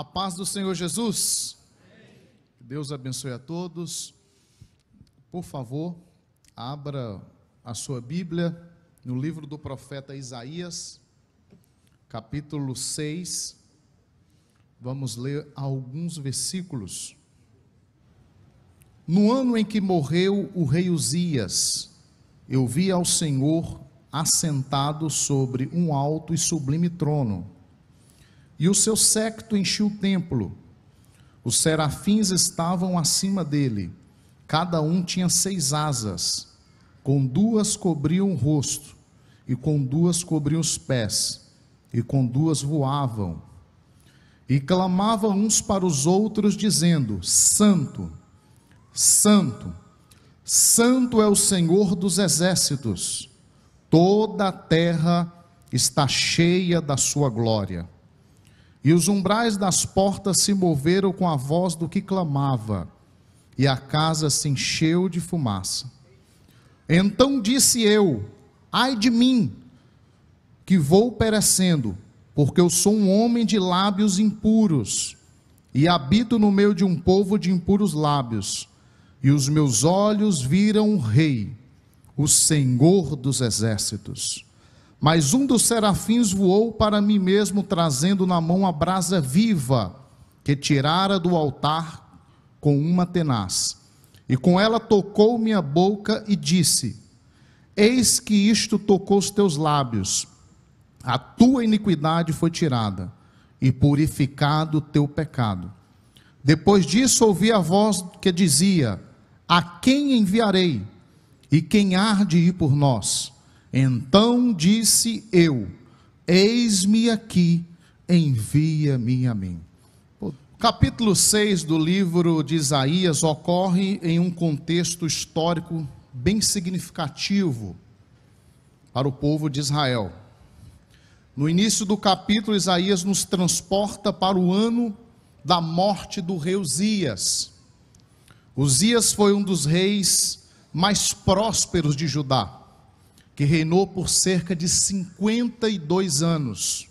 A paz do Senhor Jesus. Deus abençoe a todos. Por favor, abra a sua Bíblia no livro do profeta Isaías, capítulo 6. Vamos ler alguns versículos. No ano em que morreu o rei Uzias, eu vi ao Senhor assentado sobre um alto e sublime trono e o seu séquito enchia o templo. Os serafins estavam acima dele, cada um tinha seis asas, com duas cobriam o rosto, e com duas cobriam os pés, e com duas voavam. E clamavam uns para os outros, dizendo: Santo, Santo, Santo é o Senhor dos exércitos, toda a terra está cheia da sua glória. E os umbrais das portas se moveram com a voz do que clamava, e a casa se encheu de fumaça. Então disse eu: Ai de mim, que vou perecendo, porque eu sou um homem de lábios impuros, e habito no meio de um povo de impuros lábios, e os meus olhos viram o Rei, o Senhor dos exércitos. Mas um dos serafins voou para mim mesmo, trazendo na mão a brasa viva, que tirara do altar com uma tenaz. E com ela tocou minha boca e disse: Eis que isto tocou os teus lábios, a tua iniquidade foi tirada, e purificado o teu pecado. Depois disso ouvi a voz que dizia: A quem enviarei? E quem há de ir por nós? Então disse eu: Eis-me aqui, envia-me a mim. Capítulo 6 do livro de Isaías ocorre em um contexto histórico bem significativo para o povo de Israel. No início do capítulo, Isaías nos transporta para o ano da morte do rei Uzias. Uzias foi um dos reis mais prósperos de Judá que reinou por cerca de 52 anos.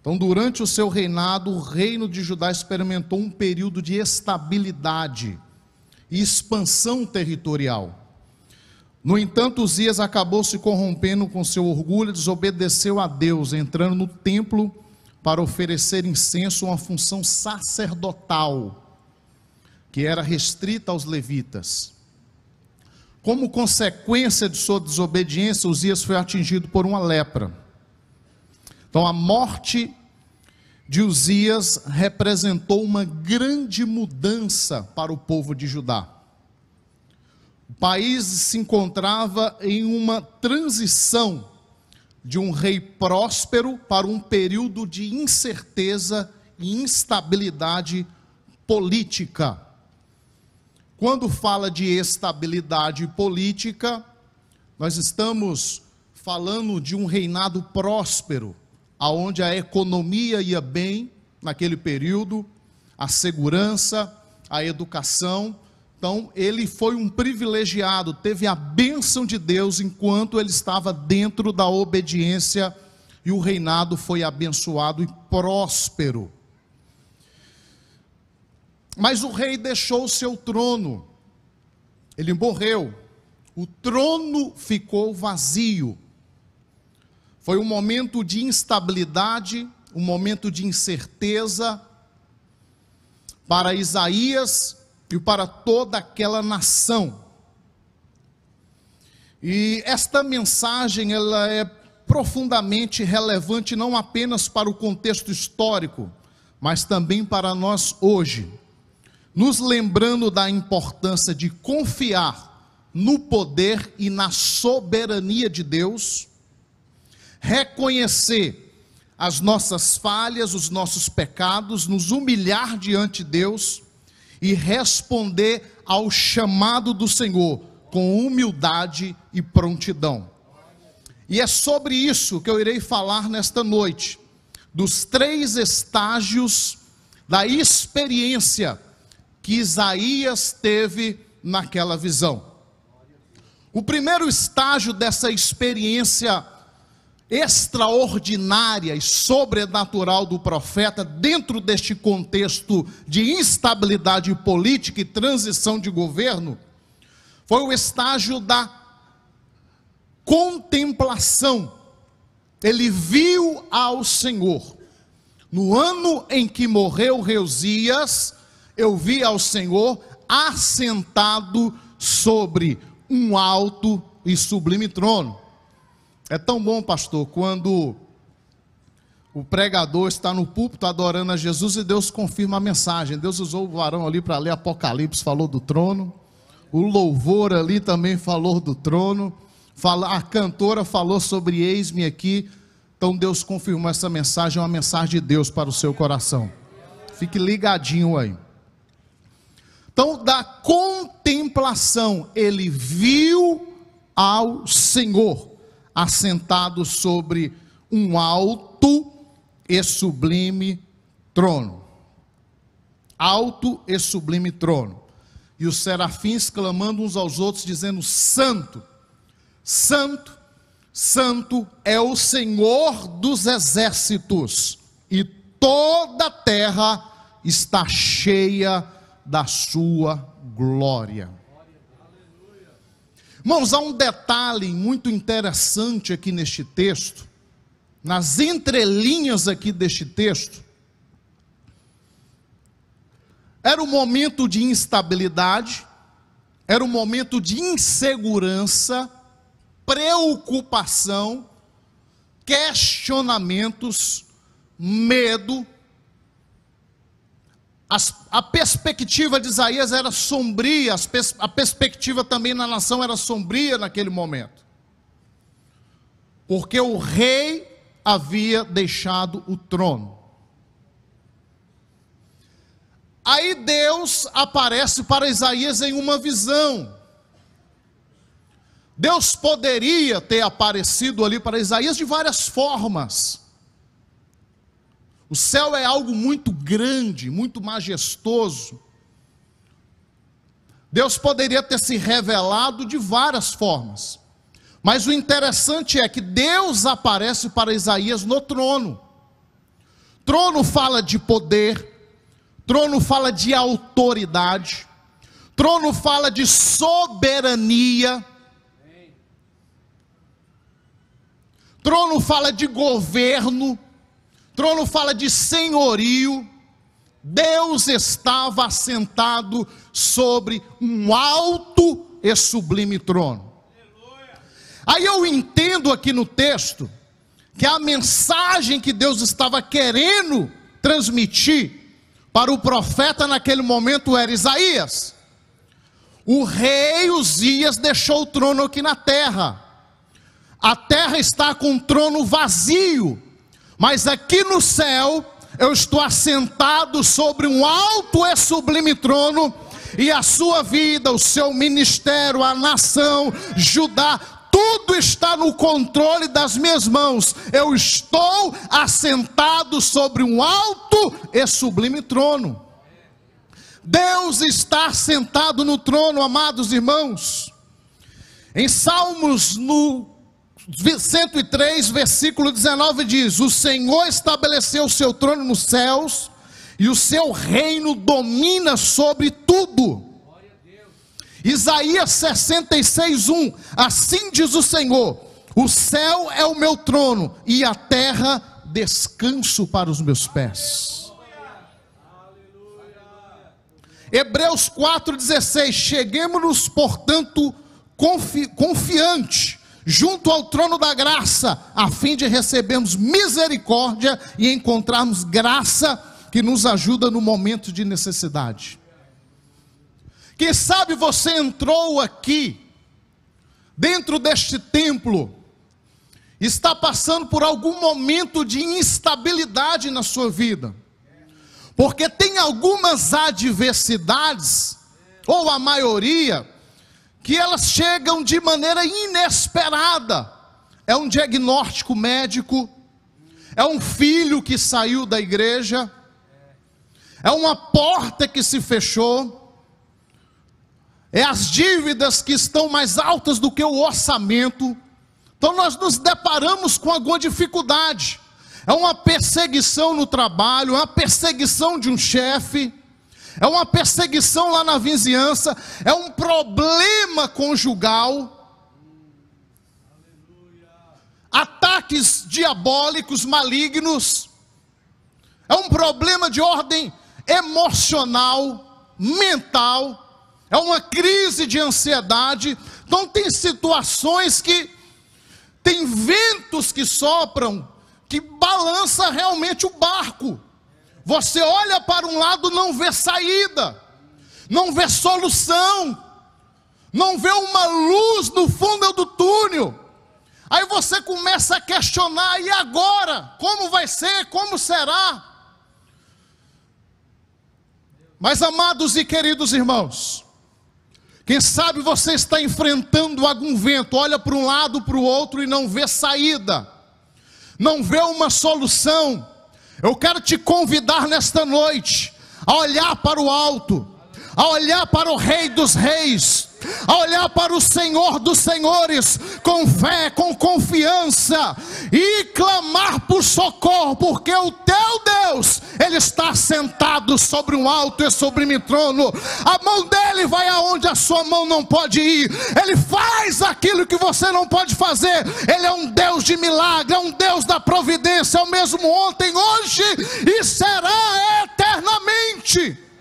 Então, durante o seu reinado, o reino de Judá experimentou um período de estabilidade e expansão territorial. No entanto, Uzias acabou se corrompendo com seu orgulho, desobedeceu a Deus, entrando no templo para oferecer incenso, uma função sacerdotal, que era restrita aos levitas. Como consequência de sua desobediência, Uzias foi atingido por uma lepra. Então, a morte de Uzias representou uma grande mudança para o povo de Judá. O país se encontrava em uma transição de um rei próspero para um período de incerteza e instabilidade política. Quando fala de estabilidade política, nós estamos falando de um reinado próspero, aonde a economia ia bem naquele período, a segurança, a educação. Então, ele foi um privilegiado, teve a bênção de Deus enquanto ele estava dentro da obediência e o reinado foi abençoado e próspero. Mas o rei deixou o seu trono, ele morreu, o trono ficou vazio. Foi um momento de instabilidade, um momento de incerteza para Isaías e para toda aquela nação. E esta mensagem ela é profundamente relevante não apenas para o contexto histórico, mas também para nós hoje nos lembrando da importância de confiar no poder e na soberania de Deus, reconhecer as nossas falhas, os nossos pecados, nos humilhar diante de Deus e responder ao chamado do Senhor com humildade e prontidão. E é sobre isso que eu irei falar nesta noite, dos três estágios da experiência que Isaías teve naquela visão. O primeiro estágio dessa experiência extraordinária e sobrenatural do profeta dentro deste contexto de instabilidade política e transição de governo foi o estágio da contemplação. Ele viu ao Senhor. No ano em que morreu Reusias, eu vi ao Senhor assentado sobre um alto e sublime trono. É tão bom, pastor, quando o pregador está no púlpito adorando a Jesus e Deus confirma a mensagem. Deus usou o varão ali para ler Apocalipse, falou do trono. O louvor ali também falou do trono. A cantora falou sobre eis-me aqui. Então Deus confirmou essa mensagem, é uma mensagem de Deus para o seu coração. Fique ligadinho aí. Então, da contemplação, ele viu ao Senhor assentado sobre um alto e sublime trono. Alto e sublime trono. E os serafins clamando uns aos outros, dizendo: Santo, Santo, Santo é o Senhor dos exércitos, e toda a terra está cheia da sua glória. Irmãos, há um detalhe muito interessante aqui neste texto, nas entrelinhas aqui deste texto. Era um momento de instabilidade, era um momento de insegurança, preocupação, questionamentos, medo, as, a perspectiva de Isaías era sombria, pers, a perspectiva também na nação era sombria naquele momento. Porque o rei havia deixado o trono. Aí Deus aparece para Isaías em uma visão. Deus poderia ter aparecido ali para Isaías de várias formas. O céu é algo muito grande, muito majestoso. Deus poderia ter se revelado de várias formas. Mas o interessante é que Deus aparece para Isaías no trono. Trono fala de poder, trono fala de autoridade, trono fala de soberania, trono fala de governo, Trono fala de senhorio. Deus estava assentado sobre um alto e sublime trono. Aí eu entendo aqui no texto que a mensagem que Deus estava querendo transmitir para o profeta naquele momento era Isaías. O rei Uzias deixou o trono aqui na terra. A terra está com o trono vazio mas aqui no céu, eu estou assentado sobre um alto e sublime trono, e a sua vida, o seu ministério, a nação, Judá, tudo está no controle das minhas mãos. Eu estou assentado sobre um alto e sublime trono. Deus está sentado no trono, amados irmãos. Em Salmos, no 103, versículo 19 diz: O Senhor estabeleceu o seu trono nos céus, e o seu reino domina sobre tudo. Isaías 66, 1: Assim diz o Senhor: O céu é o meu trono, e a terra descanso para os meus pés. Hebreus 4,16: Cheguemos-nos, portanto, confi confiante junto ao trono da graça, a fim de recebermos misericórdia e encontrarmos graça que nos ajuda no momento de necessidade. Quem sabe você entrou aqui, dentro deste templo, está passando por algum momento de instabilidade na sua vida, porque tem algumas adversidades, ou a maioria, que elas chegam de maneira inesperada. É um diagnóstico médico, é um filho que saiu da igreja, é uma porta que se fechou, é as dívidas que estão mais altas do que o orçamento. Então nós nos deparamos com alguma dificuldade. É uma perseguição no trabalho, é uma perseguição de um chefe, é uma perseguição lá na vizinhança, é um problema conjugal. Ataques diabólicos malignos, é um problema de ordem emocional, mental, é uma crise de ansiedade. Então, tem situações que, tem ventos que sopram, que balança realmente o barco. Você olha para um lado, não vê saída, não vê solução, não vê uma luz no fundo do túnel. Aí você começa a questionar: e agora? Como vai ser? Como será? Mas, amados e queridos irmãos, quem sabe você está enfrentando algum vento, olha para um lado, para o outro e não vê saída, não vê uma solução. Eu quero te convidar nesta noite a olhar para o alto, a olhar para o Rei dos Reis, a olhar para o Senhor dos Senhores com fé, com confiança e clamar por socorro, porque o teu Deus, Ele está sentado sobre um alto e sublime trono, a mão dele vai aonde a sua mão não pode ir, Ele faz aquilo que você não pode fazer, Ele é um Deus de milagre, é um Deus da providência, é o mesmo ontem, hoje e será eternamente.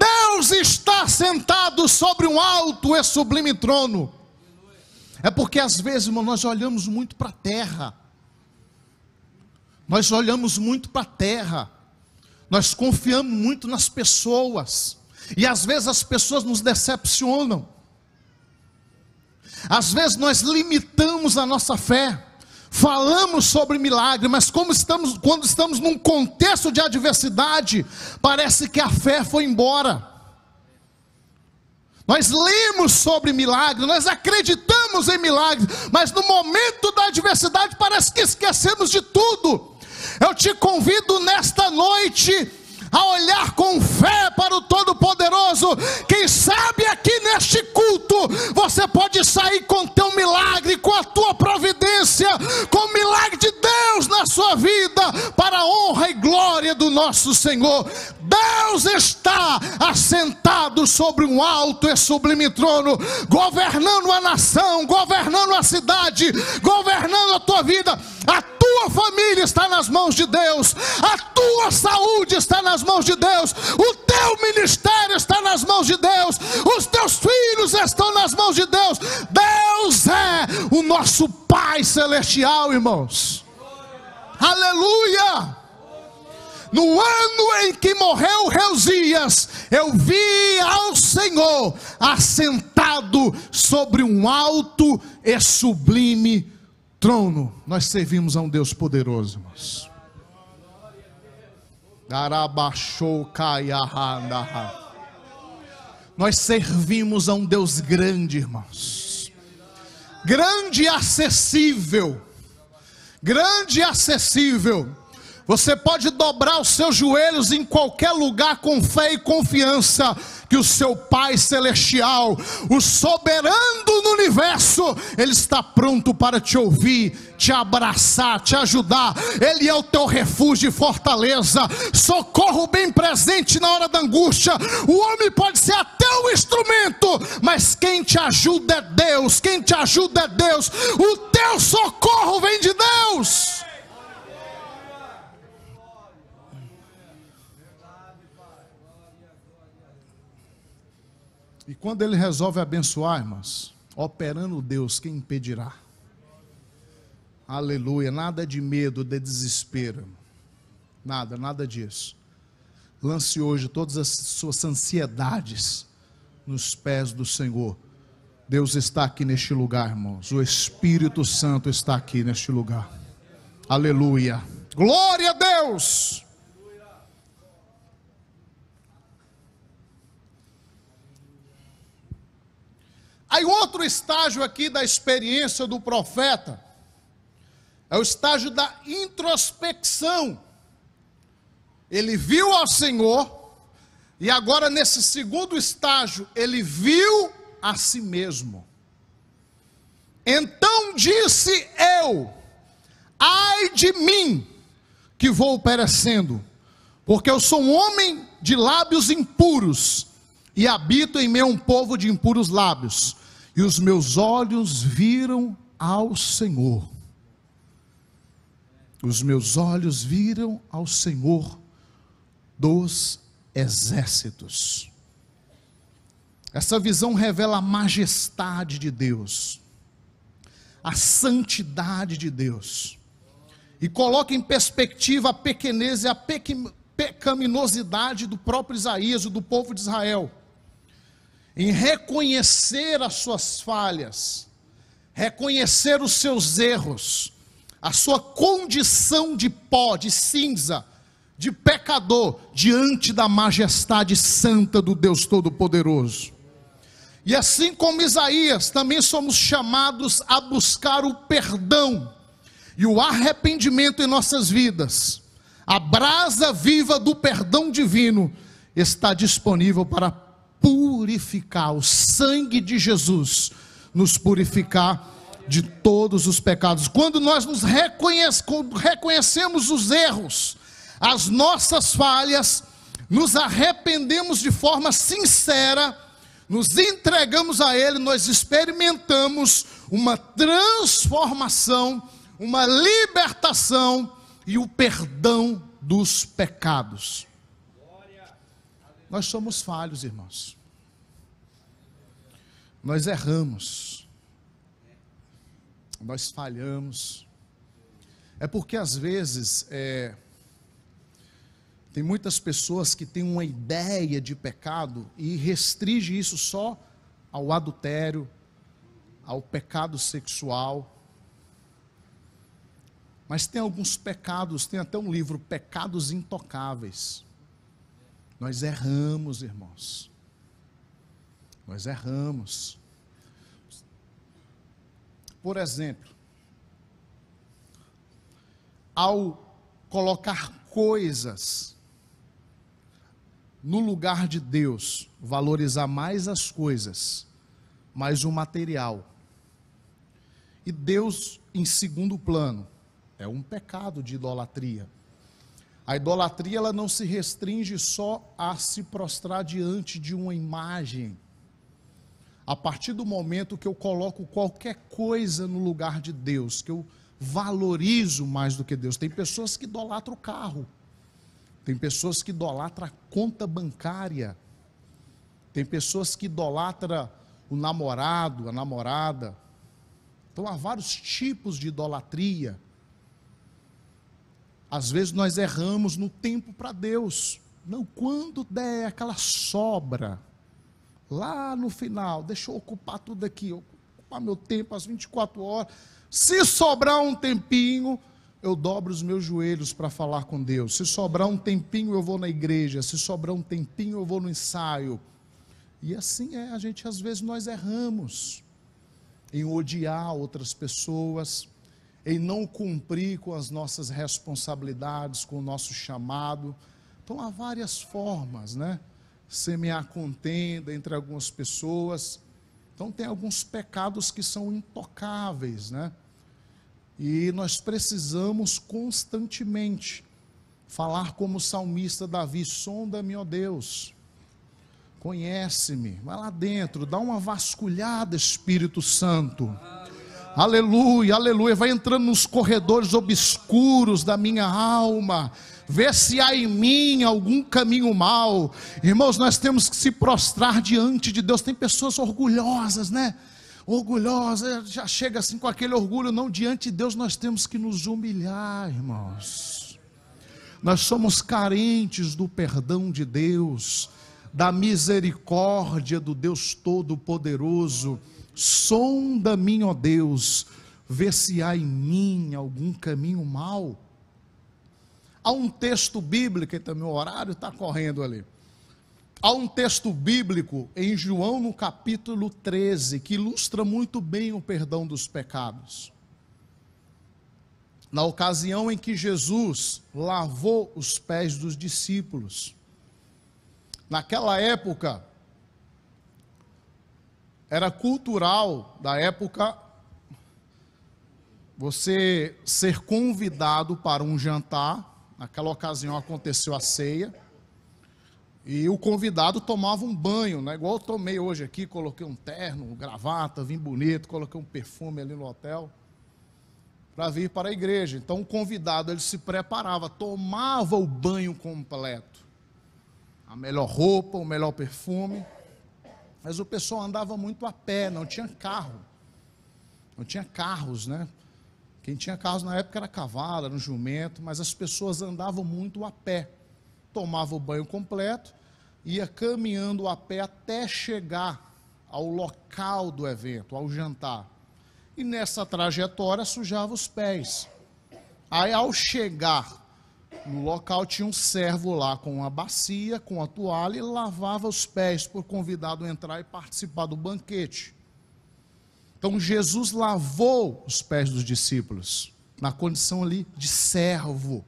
Deus está sentado sobre um alto e sublime trono. É porque às vezes, irmão, nós olhamos muito para a terra. Nós olhamos muito para a terra. Nós confiamos muito nas pessoas. E às vezes as pessoas nos decepcionam. Às vezes nós limitamos a nossa fé falamos sobre milagre, mas como estamos, quando estamos num contexto de adversidade, parece que a fé foi embora. Nós lemos sobre milagre, nós acreditamos em milagres, mas no momento da adversidade parece que esquecemos de tudo. Eu te convido nesta noite a olhar com fé para o Todo-Poderoso. Quem sabe aqui neste culto você pode sair com teu milagre, com a tua providência, com o milagre de Deus na sua vida, para a honra e glória do nosso Senhor. Deus está assentado sobre um alto e sublime trono, governando a nação, governando a cidade, governando a tua vida. A tua família está nas mãos de Deus, a tua saúde está nas mãos de Deus, o teu ministério está nas mãos de Deus, os teus filhos estão nas mãos de Deus. Deus é o nosso Pai celestial, irmãos. Aleluia! No ano em que morreu Reusias, eu vi ao Senhor assentado sobre um alto e sublime trono. Nós servimos a um Deus poderoso, irmãos. Nós servimos a um Deus grande, irmãos. Grande e acessível. Grande e acessível você pode dobrar os seus joelhos em qualquer lugar com fé e confiança que o seu Pai celestial, o soberano do universo, ele está pronto para te ouvir, te abraçar, te ajudar. Ele é o teu refúgio e fortaleza, socorro bem presente na hora da angústia. O homem pode ser até um instrumento, mas quem te ajuda é Deus. Quem te ajuda é Deus. O teu socorro vem de Deus. E quando ele resolve abençoar, irmãos, operando Deus, quem impedirá? Aleluia, nada de medo, de desespero. Nada, nada disso. Lance hoje todas as suas ansiedades nos pés do Senhor. Deus está aqui neste lugar, irmãos. O Espírito Santo está aqui neste lugar. Aleluia. Glória a Deus. Aí outro estágio aqui da experiência do profeta é o estágio da introspecção. Ele viu ao Senhor e agora nesse segundo estágio ele viu a si mesmo. Então disse eu: Ai de mim, que vou perecendo, porque eu sou um homem de lábios impuros e habito em meio a um povo de impuros lábios, e os meus olhos viram ao Senhor. Os meus olhos viram ao Senhor dos exércitos. Essa visão revela a majestade de Deus, a santidade de Deus, e coloca em perspectiva a pequenez e a pecaminosidade do próprio Isaías, do povo de Israel, em reconhecer as suas falhas, reconhecer os seus erros, a sua condição de pó, de cinza, de pecador, diante da majestade santa do Deus Todo-Poderoso. E assim como Isaías, também somos chamados a buscar o perdão e o arrependimento em nossas vidas. A brasa viva do perdão divino está disponível para purificar. O sangue de Jesus nos purificar de todos os pecados. Quando nós nos reconhece, reconhecemos os erros, as nossas falhas, nos arrependemos de forma sincera, nos entregamos a Ele, nós experimentamos uma transformação, uma libertação e o perdão dos pecados. Nós somos falhos, irmãos. Nós erramos nós falhamos. É porque às vezes é, tem muitas pessoas que têm uma ideia de pecado e restringe isso só ao adultério, ao pecado sexual. Mas tem alguns pecados, tem até um livro, Pecados Intocáveis. Nós erramos, irmãos. Nós erramos. Por exemplo, ao colocar coisas no lugar de Deus, valorizar mais as coisas, mais o material. E Deus em segundo plano, é um pecado de idolatria. A idolatria ela não se restringe só a se prostrar diante de uma imagem a partir do momento que eu coloco qualquer coisa no lugar de Deus, que eu valorizo mais do que Deus. Tem pessoas que idolatram o carro, tem pessoas que idolatram a conta bancária, tem pessoas que idolatram o namorado, a namorada. Então há vários tipos de idolatria. Às vezes nós erramos no tempo para Deus. Não, quando der aquela sobra, lá no final, deixa eu ocupar tudo aqui, ocupar meu tempo, as 24 horas. Se sobrar um tempinho, eu dobro os meus joelhos para falar com Deus. Se sobrar um tempinho, eu vou na igreja. Se sobrar um tempinho, eu vou no ensaio. E assim é, a gente às vezes nós erramos em odiar outras pessoas, em não cumprir com as nossas responsabilidades, com o nosso chamado. Então há várias formas, né? semear contenda entre algumas pessoas. Então tem alguns pecados que são intocáveis, né? E nós precisamos constantemente falar como o salmista Davi: sonda-me, ó Deus, conhece-me, vai lá dentro, dá uma vasculhada, Espírito Santo. Aleluia, aleluia. Vai entrando nos corredores obscuros da minha alma vê se há em mim algum caminho mal. Irmãos, nós temos que se prostrar diante de Deus. Tem pessoas orgulhosas, né? Orgulhosas, já chega assim com aquele orgulho, não diante de Deus nós temos que nos humilhar, irmãos. Nós somos carentes do perdão de Deus, da misericórdia do Deus Todo-Poderoso. Sonda-me, ó Deus, vê se há em mim algum caminho mal Há um texto bíblico, e também o horário está correndo ali. Há um texto bíblico em João, no capítulo 13, que ilustra muito bem o perdão dos pecados. Na ocasião em que Jesus lavou os pés dos discípulos. Naquela época, era cultural da época você ser convidado para um jantar. Naquela ocasião aconteceu a ceia. E o convidado tomava um banho, né? igual eu tomei hoje aqui, coloquei um terno, gravata, vim bonito, coloquei um perfume ali no hotel para vir para a igreja. Então o convidado ele se preparava, tomava o banho completo. A melhor roupa, o melhor perfume. Mas o pessoal andava muito a pé, não tinha carro. Não tinha carros, né? Quem tinha carros na época era cavalo, era um jumento, mas as pessoas andavam muito a pé. Tomava o banho completo, ia caminhando a pé até chegar ao local do evento, ao jantar. E nessa trajetória sujava os pés. Aí ao chegar no local tinha um servo lá com uma bacia, com a toalha e lavava os pés por convidado entrar e participar do banquete. Então Jesus lavou os pés dos discípulos, na condição ali de servo.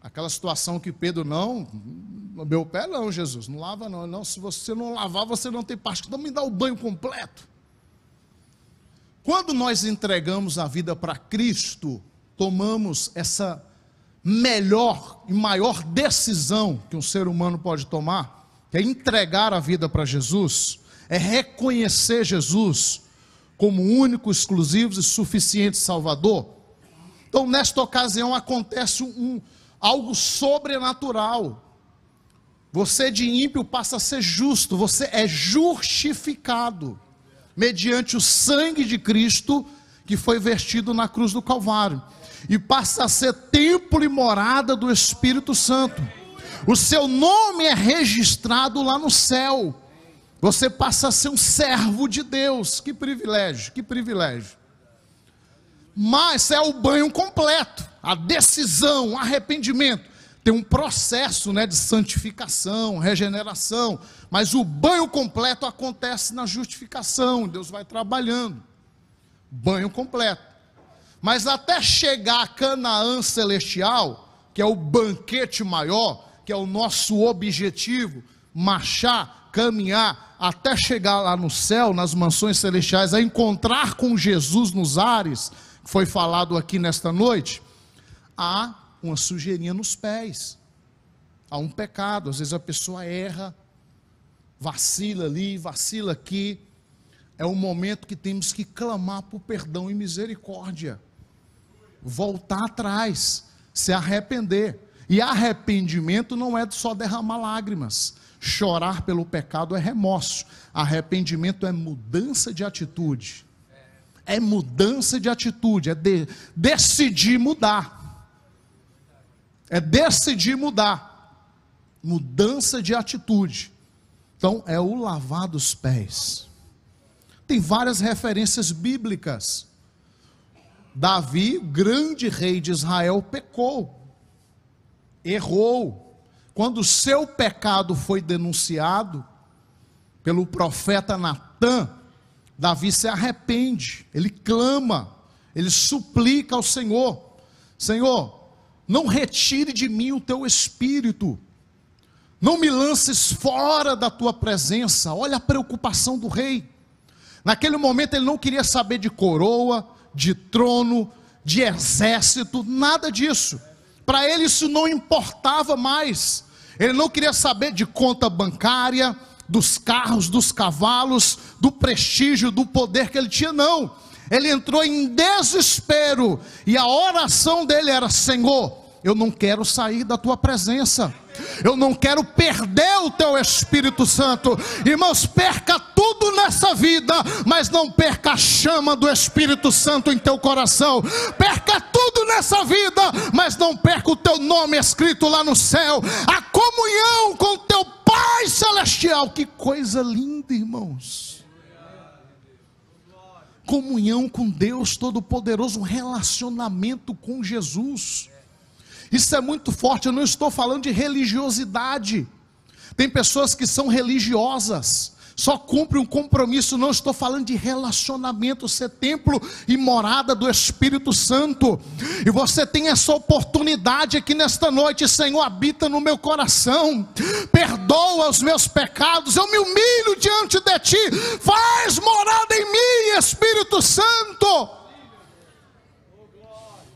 Aquela situação que Pedro, não, meu pé não, Jesus, não lava não. Não, se você não lavar, você não tem parte. Então me dá o banho completo. Quando nós entregamos a vida para Cristo, tomamos essa melhor e maior decisão que um ser humano pode tomar, que é entregar a vida para Jesus é reconhecer Jesus como único, exclusivo e suficiente Salvador. Então, nesta ocasião, acontece um, algo sobrenatural. Você de ímpio passa a ser justo, você é justificado mediante o sangue de Cristo que foi vertido na cruz do Calvário, e passa a ser templo e morada do Espírito Santo. O seu nome é registrado lá no céu. Você passa a ser um servo de Deus. Que privilégio, que privilégio. Mas é o banho completo, a decisão, o arrependimento. Tem um processo né, de santificação, regeneração, mas o banho completo acontece na justificação. Deus vai trabalhando. Banho completo. Mas até chegar a Canaã celestial, que é o banquete maior, que é o nosso objetivo, marchar caminhar até chegar lá no céu, nas mansões celestiais, a encontrar com Jesus nos ares, que foi falado aqui nesta noite, há uma sujeirinha nos pés, há um pecado. Às vezes a pessoa erra, vacila ali, vacila aqui. É o momento que temos que clamar por perdão e misericórdia, voltar atrás, se arrepender. E arrependimento não é só derramar lágrimas. Chorar pelo pecado é remorso, arrependimento é mudança de atitude. É mudança de atitude, é de, decidir mudar. É decidir mudar. Mudança de atitude. Então, é o lavar dos pés. Tem várias referências bíblicas. Davi, grande rei de Israel, pecou, errou, quando o seu pecado foi denunciado pelo profeta Natã, Davi se arrepende, ele clama, ele suplica ao Senhor: Senhor, não retire de mim o teu espírito, não me lances fora da tua presença. Olha a preocupação do rei. Naquele momento ele não queria saber de coroa, de trono, de exército, nada disso. Para ele isso não importava mais. Ele não queria saber de conta bancária, dos carros, dos cavalos, do prestígio, do poder que ele tinha, não. Ele entrou em desespero e a oração dele era: Senhor, eu não quero sair da tua presença. Eu não quero perder o teu Espírito Santo. Irmãos, perca tudo nessa vida, mas não perca a chama do Espírito Santo em teu coração. Perca tudo nessa vida, mas não perca o teu nome escrito lá no céu. A comunhão com teu Pai celestial. Que coisa linda, irmãos. Comunhão com Deus Todo-Poderoso, um relacionamento com Jesus. Isso é muito forte. Eu não estou falando de religiosidade. Tem pessoas que são religiosas, só cumpre um compromisso, não estou falando de relacionamento, ser templo e morada do Espírito Santo. E você tem essa oportunidade aqui nesta noite, Senhor, habita no meu coração, perdoa os meus pecados, eu me humilho diante de ti, faz morada em mim, Espírito Espírito Santo.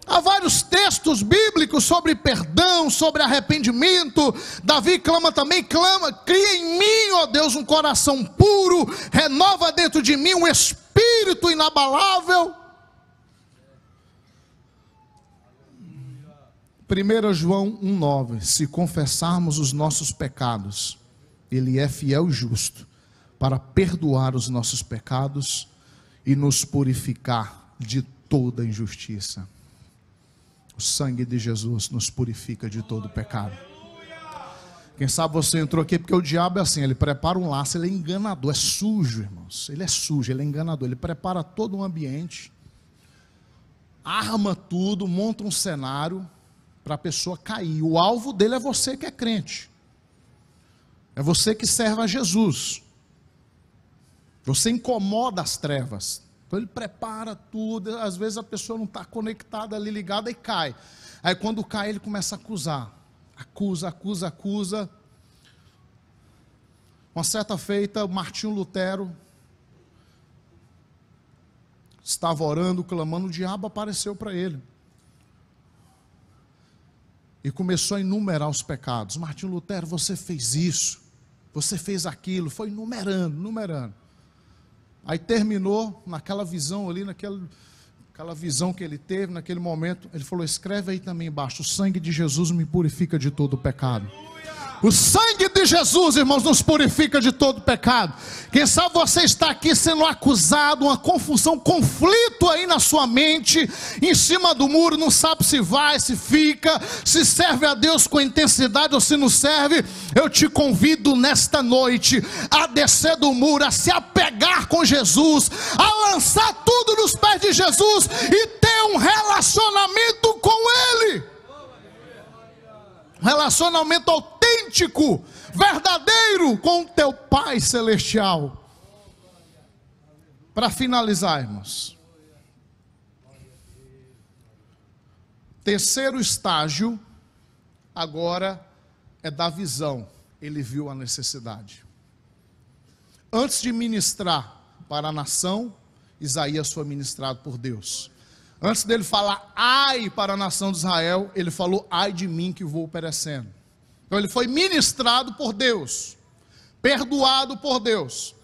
Há vários textos bíblicos sobre perdão, sobre arrependimento. Davi clama também, clama, cria em mim, ó Deus, um coração puro, renova dentro de mim um espírito inabalável. 1 João 1,9: Se confessarmos os nossos pecados, Ele é fiel e justo para perdoar os nossos pecados e nos purificar de toda injustiça. O sangue de Jesus nos purifica de todo pecado. Quem sabe você entrou aqui porque o diabo é assim, ele prepara um laço, ele é enganador, é sujo, irmãos. Ele é sujo, ele é enganador, ele prepara todo um ambiente, arma tudo, monta um cenário para a pessoa cair. O alvo dele é você que é crente. É você que serve a Jesus. Você incomoda as trevas. Então ele prepara tudo, às vezes a pessoa não está conectada ali, ligada e cai. Aí quando cai, ele começa a acusar. Acusa, acusa, acusa. Uma certa feita, Martinho Lutero estava orando, clamando, o diabo apareceu para ele. E começou a enumerar os pecados. Martinho Lutero, você fez isso, você fez aquilo, foi numerando, numerando. Aí terminou naquela visão ali, naquela aquela visão que ele teve naquele momento, ele falou: escreve aí também embaixo: o sangue de Jesus me purifica de todo o pecado. O sangue de Jesus, irmãos, nos purifica de todo pecado. Quem sabe você está aqui sendo acusado, uma confusão, conflito aí na sua mente, em cima do muro, não sabe se vai, se fica, se serve a Deus com intensidade ou se não serve. Eu te convido nesta noite a descer do muro, a se apegar com Jesus, a lançar tudo nos pés de Jesus e ter um relacionamento com Ele relacionamento autêntico, verdadeiro com teu Pai celestial. Para finalizar, irmãos. Terceiro estágio, agora é da visão. Ele viu a necessidade. Antes de ministrar para a nação, Isaías foi ministrado por Deus. Antes dele falar ai para a nação de Israel, ele falou ai de mim que vou perecendo. Então ele foi ministrado por Deus, perdoado por Deus.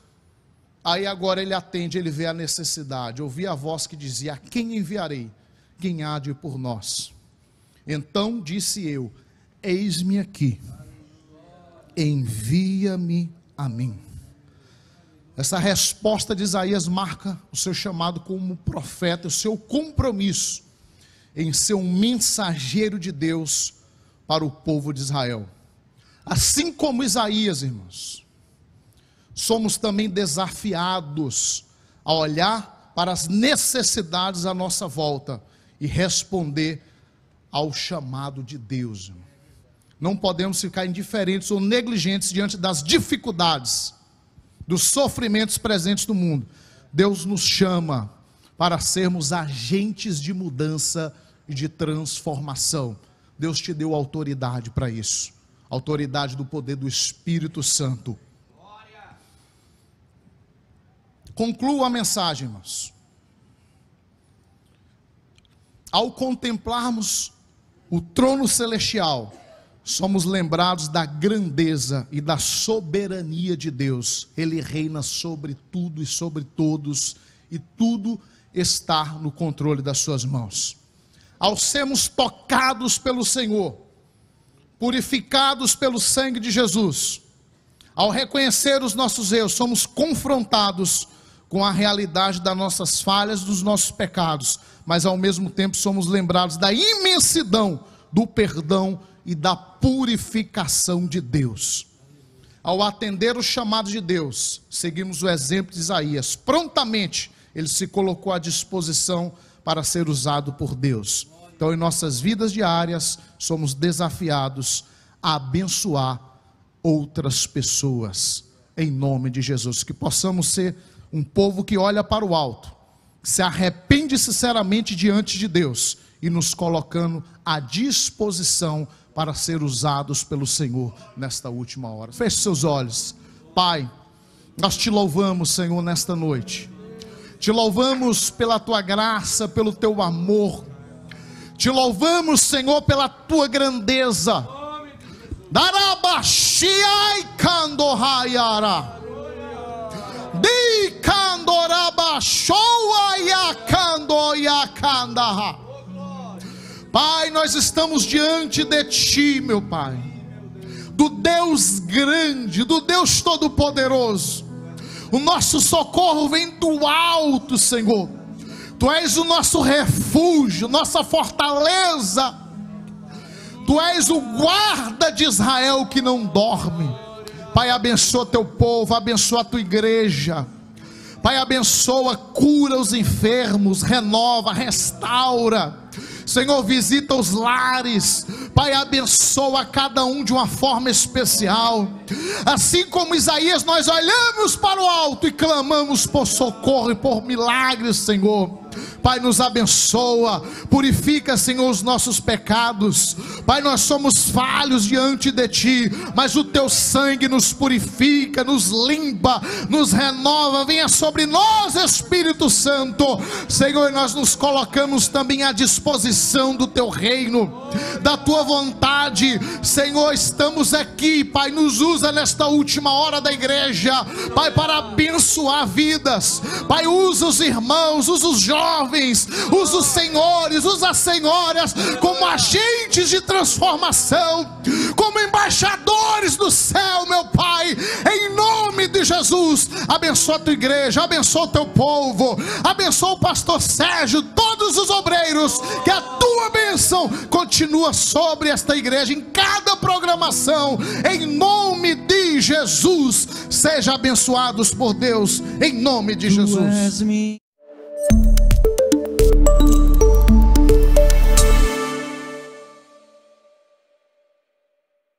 Aí agora ele atende, ele vê a necessidade. Ouvi a voz que dizia: A quem enviarei? Quem há de por nós? Então disse eu: Eis-me aqui, envia-me a mim. Essa resposta de Isaías marca o seu chamado como profeta, o seu compromisso em ser um mensageiro de Deus para o povo de Israel. Assim como Isaías, irmãos, somos também desafiados a olhar para as necessidades à nossa volta e responder ao chamado de Deus. Não podemos ficar indiferentes ou negligentes diante das dificuldades dos sofrimentos presentes no mundo, Deus nos chama para sermos agentes de mudança e de transformação. Deus te deu autoridade para isso autoridade do poder do Espírito Santo. Concluo a mensagem, irmãos. Ao contemplarmos o trono celestial, somos lembrados da grandeza e da soberania de Deus. Ele reina sobre tudo e sobre todos, e tudo está no controle das suas mãos. Ao sermos tocados pelo Senhor, purificados pelo sangue de Jesus, ao reconhecer os nossos erros, somos confrontados com a realidade das nossas falhas, dos nossos pecados, mas ao mesmo tempo somos lembrados da imensidão do perdão e da purificação de Deus. Ao atender o chamado de Deus, seguimos o exemplo de Isaías. Prontamente ele se colocou à disposição para ser usado por Deus. Então, em nossas vidas diárias, somos desafiados a abençoar outras pessoas, em nome de Jesus. Que possamos ser um povo que olha para o alto, se arrepende sinceramente diante de Deus e nos colocando à disposição para ser usados pelo Senhor nesta última hora. Feche seus olhos. Pai, nós te louvamos, Senhor, nesta noite. Te louvamos pela tua graça, pelo teu amor. Te louvamos, Senhor, pela tua grandeza. Di yakandoyakandaha. Pai, nós estamos diante de Ti, meu Pai, do Deus grande, do Deus Todo-Poderoso. O nosso socorro vem do alto, Senhor. Tu és o nosso refúgio, nossa fortaleza. Tu és o guarda de Israel que não dorme. Pai, abençoa teu povo, abençoa a tua igreja. Pai, abençoa, cura os enfermos, renova, restaura. Senhor, visita os lares. Pai, abençoa cada um de uma forma especial. Assim como Isaías, nós olhamos para o alto e clamamos por socorro e por milagres, Senhor. Pai, nos abençoa, purifica, Senhor, os nossos pecados. Pai, nós somos falhos diante de Ti, mas o Teu sangue nos purifica, nos limpa, nos renova. Venha sobre nós, Espírito Santo. Senhor, nós nos colocamos também à disposição do Teu reino, da Tua vontade. Senhor, estamos aqui, Pai, nos usa nesta última hora da igreja, Pai, para abençoar vidas. Pai, usa os irmãos, usa os jovens usa os senhores, usa as senhoras como agentes de transformação, como embaixadores do céu, meu Pai, em nome de Jesus. Abençoa a tua igreja, abençoa o teu povo, abençoa o pastor Sérgio, todos os obreiros, que a tua bênção continua sobre esta igreja em cada programação, em nome de Jesus. Seja abençoados por Deus, em nome de Jesus.